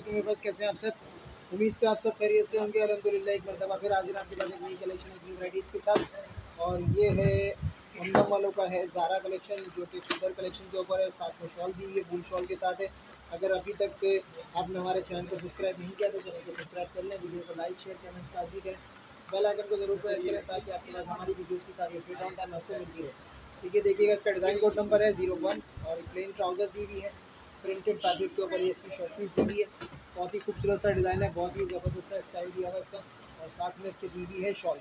पास कैसे हैं आप सब? उम्मीद से आप सब खैरियत से होंगे। अलहमदिल्ला एक मरतबा फिर हाजिर आपके पास एक नई कलेक्शन एक न्यू वराइटीज़ के साथ। और ये है हमदम वालों का है ज़ारा कलेक्शन, जो कि फिदर कलेक्शन के ऊपर है साथ में शॉल दी हुई है बुल शॉल के साथ है। अगर अभी तक आपने हमारे चैनल को सब्सक्राइब नहीं किया तो चैनल को सब्सक्राइब कर लें, वीडियो को लाइक शेयर करना स्टार्ट भी करें। बेल आइकन को ज़रूर प्रेस करें ताकि आपके पास हमारी वीडियोज़ की सारी अपडेट आपको मिलती है ठीक है, देखिएगा इसका डिज़ाइन कोड नंबर है ज़ीरो वन और प्लेन ट्राउज़र दी हुई है। प्रिंटेड फैब्रिक के ऊपर ये इसकी शॉर्ट पीस दी है। बहुत ही खूबसूरत सा डिज़ाइन है, बहुत ही ज़बरदस्त सा स्टाइल दिया हुआ इसका। और साथ में इसकी दी हुई है शॉल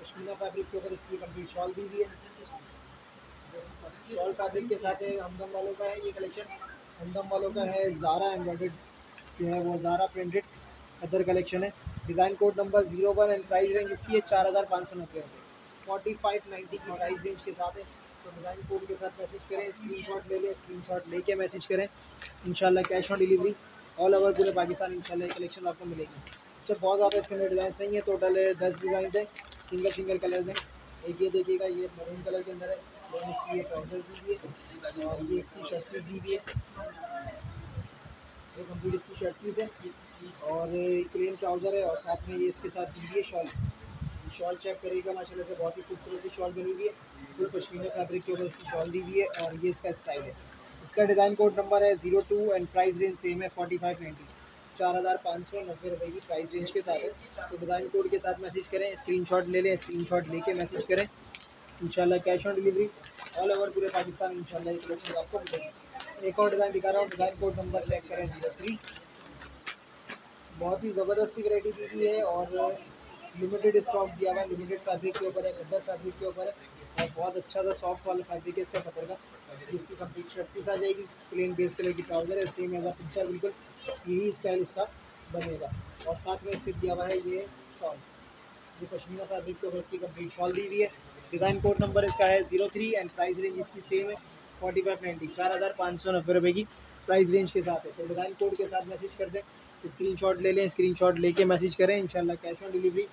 पश्मीना फैब्रिक के ऊपर इसकी कंप्लीट शॉल दी हुई है। शॉल फैब्रिक के साथ हमदम वालों का है ये कलेक्शन हमदम वालों का है ज़ारा एम्ब्रॉयड जो है वो ज़ारा प्रिंटेड अदर कलेक्शन है। Design code number zero one and price range इसकी है चार हज़ार पाँच सौ नब्बे। रुपये फोर्टी फाइव नाइन्टी की प्राइस रेंज के साथ है। तो डिज़ाइन कोड के साथ मैसेज करें स्क्रीनशॉट ले लें स्क्रीनशॉट लेके मैसेज करें। इंशाल्लाह cash on delivery all over पूरे पाकिस्तान इंशाल्लाह कलेक्शन आपको मिलेगी। अच्छा बहुत ज़्यादा इसके अंदर डिज़ाइन नहीं है टोटल दस डिज़ाइन है सिंगल सिंगल कलर्स हैं। एक ये देखिएगा, ये मरून कलर के अंदर है और इसकी ये ट्राउज़र दी हुई है, और ये इसकी शर्ट पीस दी हुई है। ये कंप्लीट इसकी शर्ट पीस है, और क्रीम ट्राउज़र है, और साथ में ये इसके साथ दी हुई है शॉल शॉल चेक करिएगा माशाल्लाह से बहुत ही खूबसूरत सी शॉल बनी हुई है। फुल पश्मीना फैब्रिक के ऊपर इसकी शॉल दी हुई है और ये इसका स्टाइल है। इसका डिज़ाइन कोड नंबर है zero two and price range same है फोर्टी फाइव नाइन्टी चार हज़ार पाँच सौ नब्बे रुपये की प्राइस रेंज के साथ है। तो डिज़ाइन कोड के साथ मैसेज करें स्क्रीनशॉट ले लें स्क्रीन स्क्रीनशॉट लेके मैसेज करें। इंशाल्लाह cash on delivery all over पूरे पाकिस्तान इंशाल्लाह ये कलेक्शन आपको मिलेगी। एक और डिज़ाइन दिखा रहा हूँ डिज़ाइन कोड नंबर चेक करें ज़ीरो थ्री बहुत ही ज़बरदस्त सी दी हुई है और लिमिटेड स्टॉक दिया हुआ है लिमिटेड फैब्रिक के ऊपर है कदर फैब्रिक के ऊपर है, और बहुत अच्छा सा सॉफ्ट वाला फैब्रिक है इसका खतर का इसकी कंप्लीट शर्ट पीस आ जाएगी प्लेन बेस कलर की ट्राउज़र है सेम एज पिक्चर बिल्कुल यही स्टाइल इसका बनेगा। और साथ में इसके दिया हुआ है ये शॉल ये पश्मीना फैब्रिक के ऊपर इसकी कंप्लीट शॉल दी हुई है। डिज़ाइन कोड नंबर इसका है zero three and price range इसकी सेम है फोर्टी फाइव नाइन्टी चार हज़ार पाँच सौ नब्बे रुपये की। प्राइस रेंज के साथ है। तो डिज़ाइन कोड के साथ मैसेज कर दें। स्क्रीनशॉट ले लें स्क्रीनशॉट लेके मैसेज करें। इंशाल्लाह cash on delivery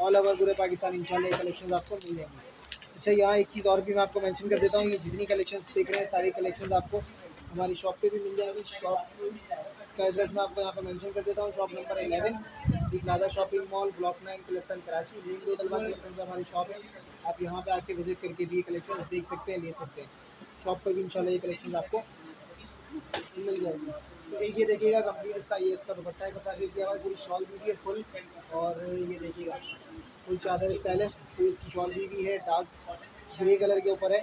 all over पूरे पाकिस्तान ये कलेक्शन आपको मिल जाएँगे। अच्छा यहाँ एक चीज़ और भी मैं आपको मेंशन कर देता हूँ। ये जितनी कलेक्शन देख रहे हैं, सारी कलेक्शन आपको हमारी शॉप पे भी मिल जाएगी। शॉप का एड्रेस मैं आपको यहाँ पर मेंशन कर देता हूँ। Shop number eleven the plaza shopping mall block nine Clifton Karachi main हमारी शॉप है। आप यहाँ पे आके विज़िट करके भी ये कलेक्शन देख सकते हैं, ले सकते हैं। शॉप पर भी इंशाल्लाह ये कलेक्शन आपको मिल तो ये देखिएगा कंप्लीट इसका, ये इसका दुपट्टा है फैब्रिक दिया हुआ पूरी शॉल दी हुई है फुल और ये देखिएगा फुल चादर स्टाइल है तो इसकी शॉल दी हुई है डार्क ग्रे कलर के ऊपर है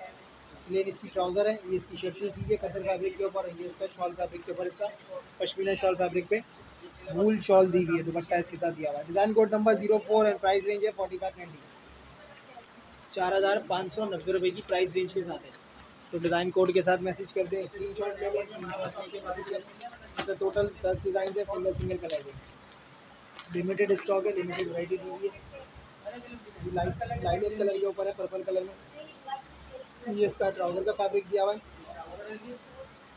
प्लेन इसकी ट्राउज़र है, ये इसकी शर्ट पीस दी है कतर फैब्रिक के ऊपर, ये इसका शॉल फैब्रिक के ऊपर इसका, पश्मीना शॉल फैब्रिक पे वूल शॉल दी हुई है, दुपट्टा इसके साथ दिया हुआ है। Design code number zero four and price range है फोर्टी फाइव ट्वेंटी चार हज़ार पाँच सौ नब्बे रुपये की प्राइस रेंज के साथ है। तो डिज़ाइन कोड के साथ मैसेज कर दें स्क्रीन शॉट ले लें दें तो टोटल दस डिज़ाइन है सिंगल सिंगल कलर के। लिमिटेड स्टॉक है लिमिटेड वराइटी दी हुई है। लाइट लाइट कलर के ऊपर है पर्पल कलर में। ये इसका ट्राउज़र का फैब्रिक दिया हुआ है।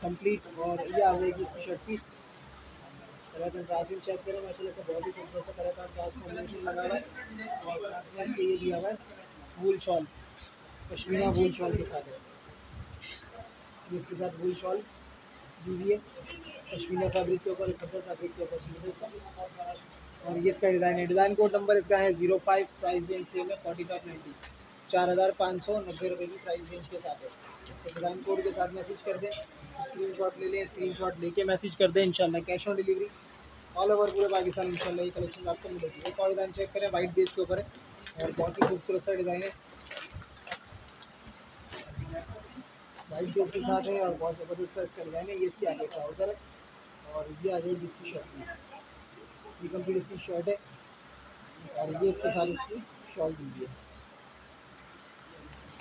कंप्लीट और ये आ जाएगी इसकी shirt piece colour contrasting check करें, माशाल्लाह से बहुत ही खूबसूरत सा कलर कंट्रास्ट कॉम्बिनेशन लगा हुआ है। और साथ में ये दिया हुआ है wool shawl pashmina wool shawl के साथ है। इसके साथ वूल शॉल दी हुई है पश्मीना फैब्रिक के ऊपर फैब्रिक के ऊपर और ये इसका डिज़ाइन है। डिज़ाइन कोड नंबर इसका है zero five price range same है फोर्टी फाइव नाइन्टी चार हज़ार पाँच सौ नब्बे रुपये की प्राइस रेंज के साथ है। तो डिज़ाइन कोड के साथ मैसेज कर दें स्क्रीन शॉट ले लें स्क्रीन शॉट लेके मैसेज कर दें, इंशाल्लाह cash on delivery all over पूरे पाकिस्तान इंशाल्लाह ये कलेक्शन आपको मिलेगी। एक और डिज़ाइन चेक करें वाइट बेस के ऊपर है। और बहुत ही खूबसूरत सा डिज़ाइन है। और बहुत ज़बरदस्त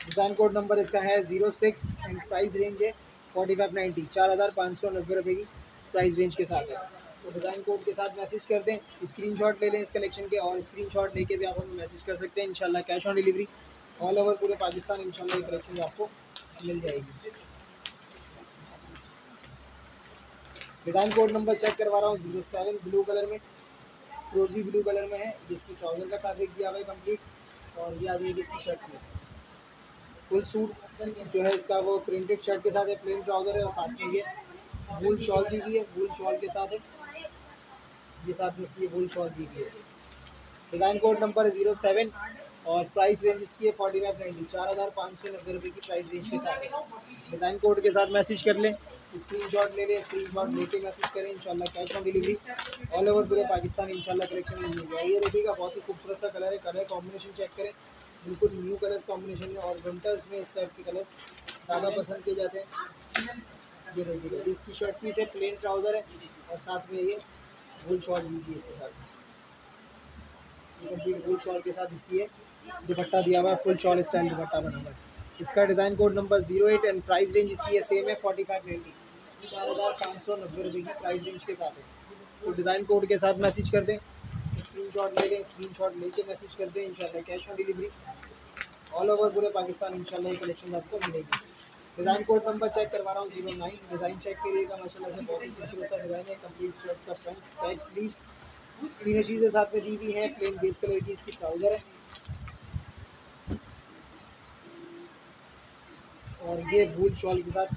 डिज़ाइन और कोड नंबर इसका है। Zero six and price range है। फोर्टी फाइव नाइन्टी चार हज़ार पाँच सौ नब्बे रुपये की प्राइस रेंज के साथ है। तो डिज़ाइन कोड के साथ मैसेज कर दें स्क्रीनशॉट ले लें इस कलेक्शन के और स्क्रीनशॉट लेके भी आप हमें मैसेज कर सकते हैं, इंशाल्लाह cash on delivery all over पूरे पाकिस्तान, इंशाल्लाह ये कलेक्शन आपको मिल जाएगी। डिज़ाइन कोड नंबर चेक करवा रहा हूँ ज़ीरो सेवन ब्लू कलर में। रोजी ब्लू कलर में है, जिसकी ट्राउज़र का फैब्रिक दिया हुआ है कंप्लीट और ये आ जाएगी इसकी शर्ट पीस फुल सूट जो है इसका वो प्रिंटेड शर्ट के साथ है प्लेन ट्राउज़र है और साथ में ये वूल शॉल दी हुई है वूल शॉल के साथ है। ये साथ में इसकी वूल शॉल दी हुई है। Design code number zero seven और प्राइस रेंज इसकी है फोर्टी फाइव नाइन्टी चार हज़ार पाँच सौ नब्बे रुपये की प्राइस रेंज के साथ। डिज़ाइन कोड के साथ मैसेज कर लें स्क्रीन शॉट ले लें स्क्रीन शॉट लेके मैसेज करें, इंशाल्लाह cash on delivery all over पूरे पाकिस्तान इंशाल्लाह कलेक्शन मिल जाएगा। ये देखिएगा, बहुत ही खूबसूरत सा कलर है कलर कॉम्बिनेशन चेक करें। बिल्कुल न्यू कलर्स कॉम्बिनेशन में और विंटर्स में इस टाइप के कलर्स ज़्यादा पसंद किए जाते हैं। ये देखिएगा इसकी शर्ट पीस है प्लेन ट्राउज़र है और साथ में ये वुल शॉर्ट भी इसके साथ। कंप्लीट फुल शॉल के साथ इसकी है। दुपट्टा दिया हुआ है फुल शॉल स्टाइल दुपट्टा बना हुआ है। इसका design code number zero eight and price range इसकी है सेम है फोर्टी फाइव नाइन्टी चार हज़ार पाँच सौ नब्बे रुपये की प्राइस रेंज के साथ है। तो डिज़ाइन कोड के साथ मैसेज कर दें स्क्रीन शॉट ले लें स्क्रीन शॉट लेके मैसेज कर दें, इंशाल्लाह cash on delivery all over पूरे पाकिस्तान ये कलेक्शन आपको मिलेगी। डिज़ाइन कोड नंबर चेक करवा रहा हूँ ज़ीरो नाइन डिज़ाइन चेक करिएगा, माशाल्लाह से बहुत ही खूबसूरत सा डिज़ाइन है कंप्लीट शर्ट का फ्रंट बैक स्लीव्स तीनों चीज़ें साथ में दी हुई हैं प्लेन बेस कलर की इसकी ट्राउज़र है। और ये वूल शॉल के साथ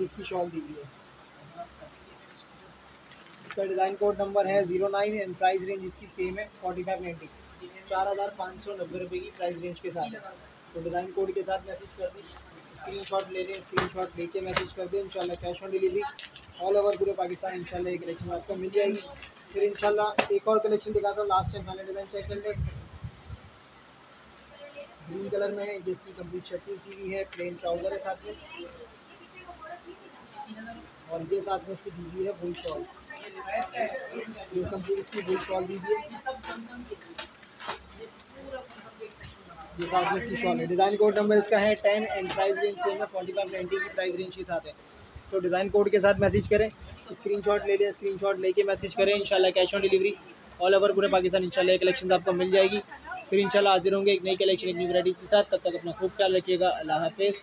इसकी। शॉल दी गई है। इसका डिज़ाइन कोड नंबर है zero nine and price range इसकी सेम है फोर्टी फाइव नाइन्टी चार हज़ार पाँच सौ नब्बे रुपये की प्राइस रेंज के साथ तो डिज़ाइन कोड के साथ मैसेज कर दें। स्क्रीन शॉट ले लें स्क्रीन शॉट लेके मैसेज कर दें, इंशाल्लाह cash on delivery all over पूरे पाकिस्तान इंशाल्लाह ये कलेक्शन आपको मिल जाएगी। फिर इंशाल्लाह एक और कलेक्शन दिखाता हूँ last time final design check कर लें ग्रीन कलर में है जिसकी कंप्लीट शर्टीज दी हुई है प्लेन ट्राउज़र है साथ में। और ये साथ में इसकी दी हुई है फुल शॉल ये कंप्लीट इसकी फुल शॉल दी हुई है। ये साथ में इसकी शॉल है। डिज़ाइन कोड नंबर इसका है ten and price range same है। फोर्टी फाइव नाइन्टी की प्राइस रेंज के साथ है। तो डिज़ाइन कोड के साथ मैसेज करें। स्क्रीनशॉट ले लें स्क्रीनशॉट लेके मैसेज करें। इंशाल्लाह cash on delivery all over पूरे पाकिस्तान इंशाल्लाह कलेक्शन आपको मिल जाएगी। फिर इंशाल्लाह हाजिर होंगे एक नई कलेक्शन एक न्यू वराइटीज़ के साथ। तब तक अपना खूब ख्याल रखिएगा। अल्लाह हाफिज़।